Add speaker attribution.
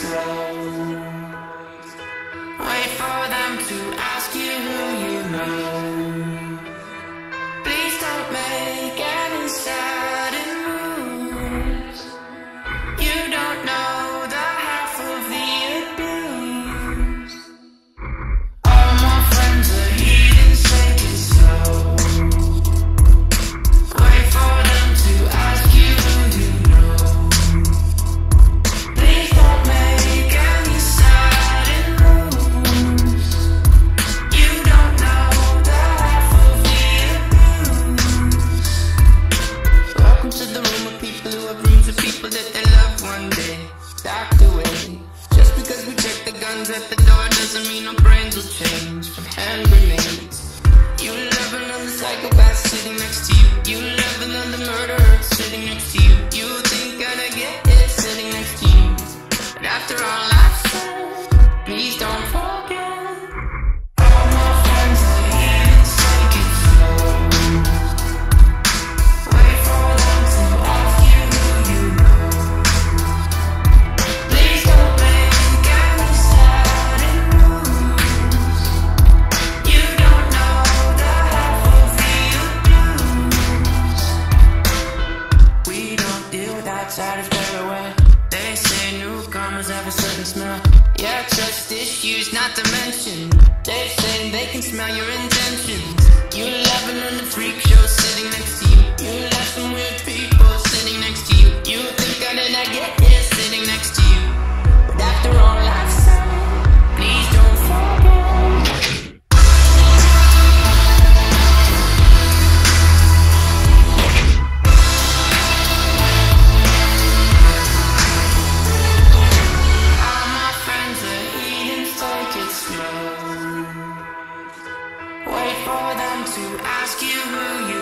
Speaker 1: slow. guns at the door doesn't mean our brains will change from hand remains. You never outside is everywhere. They say newcomers have a certain smell. Yeah, trust issues, not to mention. They say they can smell your intentions. You're laughing on the freak show sitting next to you. You're laughing. Ask you who you.